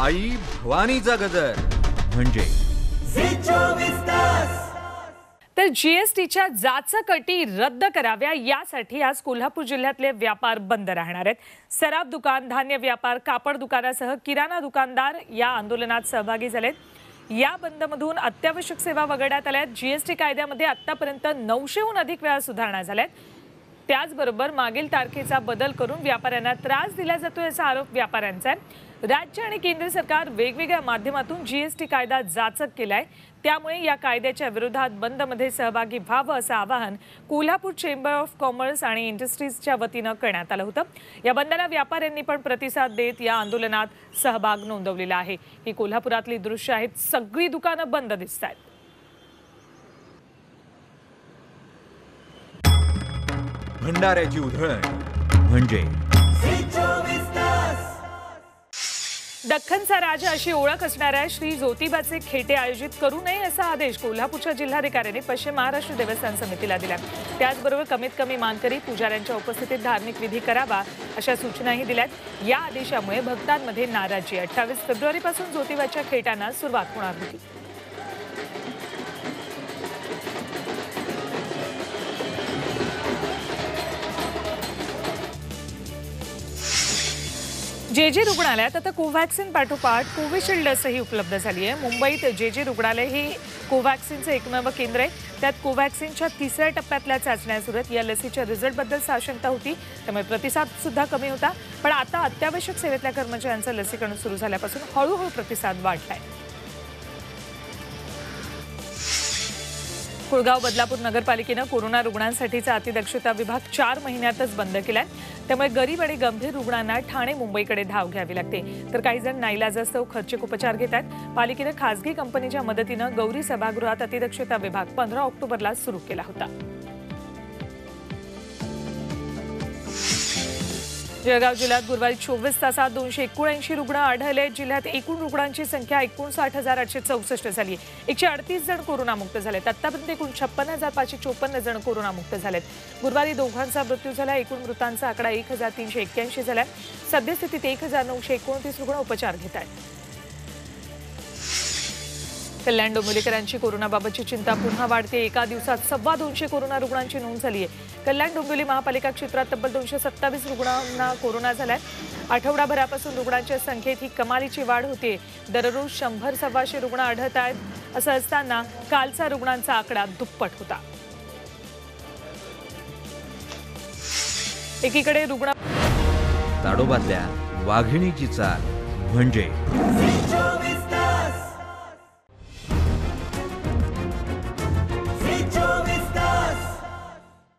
आई भवानीचा गजर. म्हणजे? तर जीएसटीच्या जाचकटी रद्द कराव्या यासाठी आज कोल्हापूर जिल्ह्यातले व्यापार बंद राहणार आहेत. सराफ दुकान धान्य व्यापार कापड दुकानासह किराणा दुकानदार या आंदोलनात सहभागी झालेत. या बंदमधून अत्यावश्यक सेवा वगळण्यात आल्या आहेत. जीएसटी कायद्यामध्ये आतापर्यंत नऊशेहून अधिक वेळा सुधारणा झाल्या आहेत. त्याचबरोबर मागील तारखेचा बदल करून व्यापाऱ्यांना त्रास दिला जातोय असा आरोप व्यापाऱ्यांचा आहे. राज्य आणि केंद्र सरकार वेगवेगळ्या माध्यमातून जीएसटी कायदा जाचक केलाय. त्यामुळे या कायद्याच्या विरोधात बंदमध्ये सहभागी व्हावं असं आवाहन कोल्हापूर चेंबर ऑफ कॉमर्स आणि इंडस्ट्रीजच्या वतीनं करण्यात आलं होतं. या बंदला व्यापाऱ्यांनी पण प्रतिसाद देत या आंदोलनात सहभाग नोंदवलेला आहे. ही कोल्हापुरातली दृश्य आहेत. सगळी दुकानं बंद दिसत आहेत भंडाऱ्याची उधळण म्हणजे दख्खनचा राजा अशी ओळख असणाऱ्या श्री ज्योतिबाचे खेटे आयोजित करू नये असा आदेश कोल्हापूरच्या जिल्हाधिकाऱ्यांनी पश्चिम महाराष्ट्र देवस्थान समितीला दिला. त्याचबरोबर कमीत कमी मानकरी पुजाऱ्यांच्या उपस्थितीत धार्मिक विधी करावा अशा सूचनाही दिल्यात. या आदेशामुळे भक्तांमध्ये नाराजी. अठ्ठावीस फेब्रुवारीपासून ज्योतिबाच्या खेटांना सुरुवात होणार होती. जे जे रुग्णालयात आता कोव्हॅक्सिन पाठोपाठ कोविशिल्ड लसही उपलब्ध झाली आहे मुंबईत जे जे रुग्णालय हे कोव्हॅक्सिनचं एकमेव केंद्र आहे. त्यात कोव्हॅक्सिनच्या तिसऱ्या टप्प्यातल्या चाचण्या सुरू आहेत. या लसीच्या रिझल्टबद्दल साशंकता होती. त्यामुळे प्रतिसाद सुद्धा कमी होता. पण आता अत्यावश्यक सेवेतल्या कर्मचाऱ्यांचं लसीकरण सुरू झाल्यापासून हळूहळू प्रतिसाद वाढला आहे कुळगाव बदलापूर नगरपालिकेनं कोरोना रुग्णांसाठीचा अतिदक्षता विभाग चार महिन्यातच बंद केलाय. त्यामुळे गरीब आणि गंभीर रुग्णांना ठाणे मुंबईकडे धाव घ्यावी लागते. तर काही जण नाईलाजास्तव खर्चिक उपचार घेत आहेत पालिकेनं खासगी कंपनीच्या मदतीनं गौरी सभागृहात अतिदक्षता विभाग पंधरा ऑक्टोबरला सुरू केला होता. जळगाव जिल्ह्यात गुरुवारी चोवीस तासात दोनशे एकोणऐंशी रुग्ण आढळले. जिल्ह्यात एकूण रुग्णांची संख्या एकोणसाठ हजार आठशे चौसष्ट झाली. एकशे अडतीस जण कोरोनामुक्त झालेत. आतापर्यंत एकूण छप्पन हजार पाचशे चोपन्न जण कोरोनामुक्त झालेत. गुरुवारी दोघांचा मृत्यू झाला. एकूण मृतांचा आकडा एक हजार तीनशे एक्क्याऐंशी झाला सद्यस्थितीत एक हजार नऊशे एकोणतीस रुग्ण उपचार घेत आहेत. कल्याण डोंबिवलीकरांची कोरोनाबाबतची चिंता पुन्हा वाढते. एका दिवसात सव्वा दोनशे कोरोना रुग्णांची नोंद झाली आहे. कल्याण डोंबिवली महापालिका क्षेत्रात तब्बल दोनशे सत्तावीस रुग्णांना कोरोना झालाय. आठवडाभरापासून रुग्णांच्या संख्येत ही कमालीची वाढ होते. दररोज शंभर सव्वाशे रुग्ण आढळत आहेत. असं असताना कालचा रुग्णांचा आकडा दुप्पट होता. एकीकडे रुग्ण ताडोबातल्या वाघिणीची चाल म्हणजे